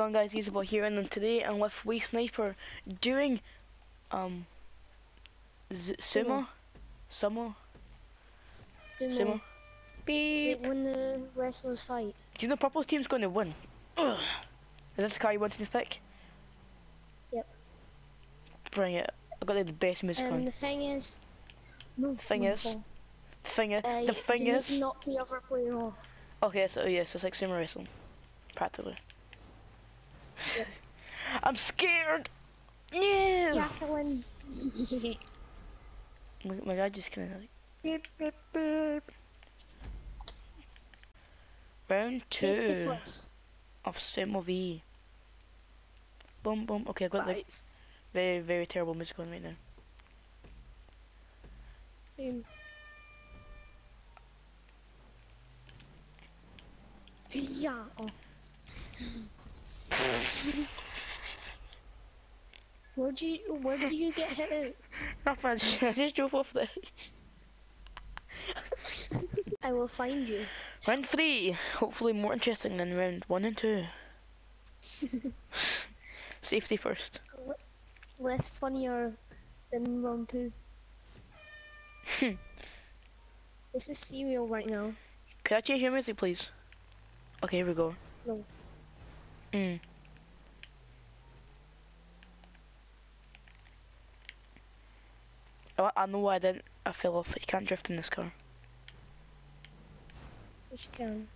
going guys, Usable here and then today I'm with Wee Sniper doing um z sumo sumo Do sumo beep. when the wrestlers fight. Do you know purple team's going to win? Ugh. Is this the car you wanted to pick? Yep. Bring it. I got like, the best music Um, on. the thing is, no, Thing no, is- Paul. Thing is, uh, the thing you is. need to knock the other player off. Okay, so yes, it's like sumo wrestling, practically. I'm scared. Yeah. Jocelyn. My, my guy just kind of like beep beep beep. Round two of Sumo V. Boom boom. Okay, I've got like very very terrible music on right now. Um, yeah. Oh. Where'd you where did you get hit out? Nothing. I just, drove off the. I will find you. Round three. Hopefully more interesting than round one and two. Safety first. Less funnier than round two. Hmm. this is serial right now. Could I change your music, please? Okay, here we go. No. Mm. Oh, I know why I didn't. I fell off. You can't drift in this car. Which can.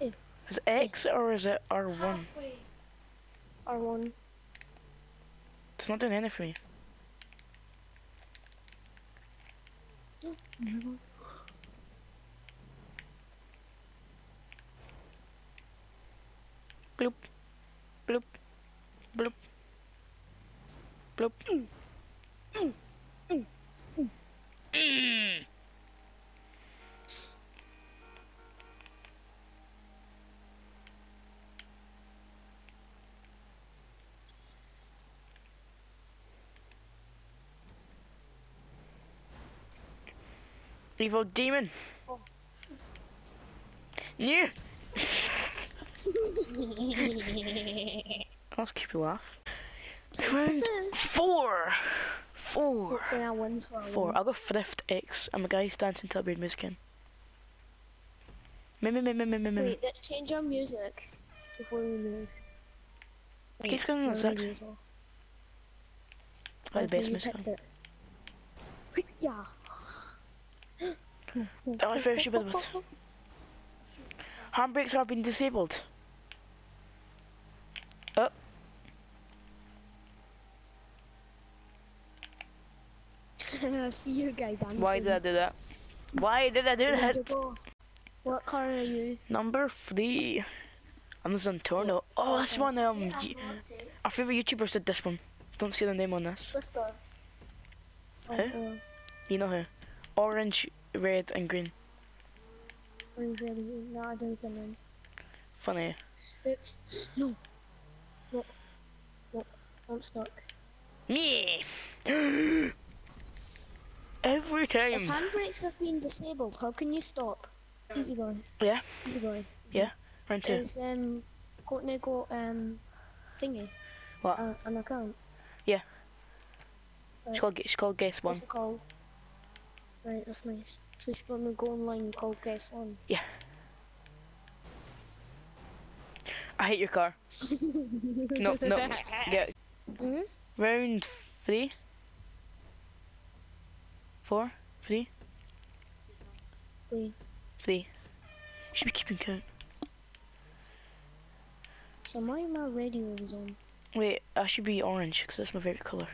Is it X or is it R1? R1. It's not doing anything for me. Bloop. Bloop. Bloop. Bloop. Mm. Evil demon. Oh. Yeah. Let's keep you laugh. Four. Four. Hopefully I win so I Four. I'll go Thrift X. I'm a guy who's dancing to a weird music in. Me me me me me me me. Wait, let's change our music before we move. Keep going on six. radio's the you music. Yeah. That was very stupid. Handbrakes have been disabled. see your guy dancing. why did I do that? Why did I do Where'd that? What car are you? Number three. I'm Amazon Torno. Oh, this one. Um, y- our favorite YouTubers did this one. Don't see the name on this. Lifter. Who? oh, You know who? Orange, red, and green. orange, red, and green. No, I didn't come in. Funny. Oops. No. No. No. I'm stuck. Me. Every If handbrakes have been disabled, how can you stop? Easy boy. Yeah. Easy boy. Yeah. Round two. Is um Courtney got um thingy? What? Uh, an account. It's called. It's called Guess One. What's it called? Right, that's nice. So she's gonna go online and call guess one. Yeah. I hate your car. no, no. Yeah. hmm? Round three. Four. Three. Three. Three. Should be keeping count. So my my radio is on. Wait, I should be orange because that's my favorite color.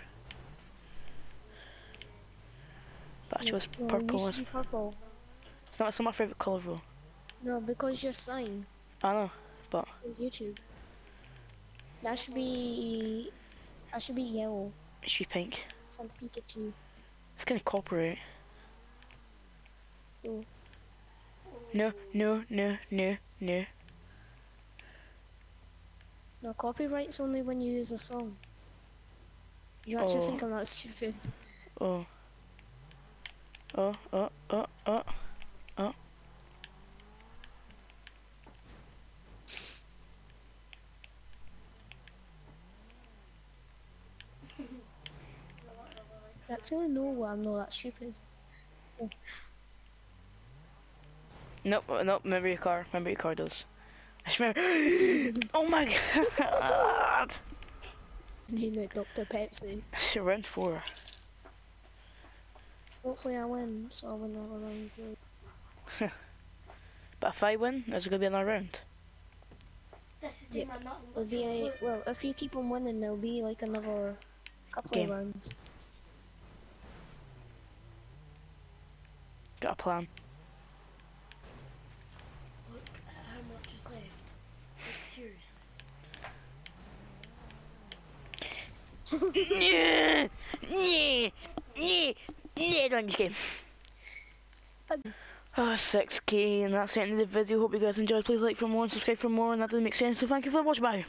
But actually, it's No, purple. You It's should be purple. not, it's not my favorite color though. No, because you're sign I know, but YouTube. That should be. That should be yellow. it should be pink. Some Pikachu. It's gonna copyright. Oh. Mm. No, no, no, no, no. No, copyright's only when you use a song. You actually Oh. think I'm that stupid. Oh. Oh, oh, oh, oh. oh, oh. Actually no, I'm not that stupid. Nope, uh, nope, remember your car. Remember your car does. I just remember. oh my god! Name it Dr. Pepsi. Shit, round four. Hopefully I win, so I win another round three. But if I win, there's gonna be another round. This is Yeah, the man not It'll be a, well, if you keep on winning, there'll be like another couple Game. of rounds. Got a plan. Look at how much is left. Like seriously. yeah, yeah, yeah, yeah, don't just game. Oh, 6k, and that's the end of the video. Hope you guys enjoyed. Please like for more and subscribe for more, and that doesn't make sense. So thank you for watching. Bye.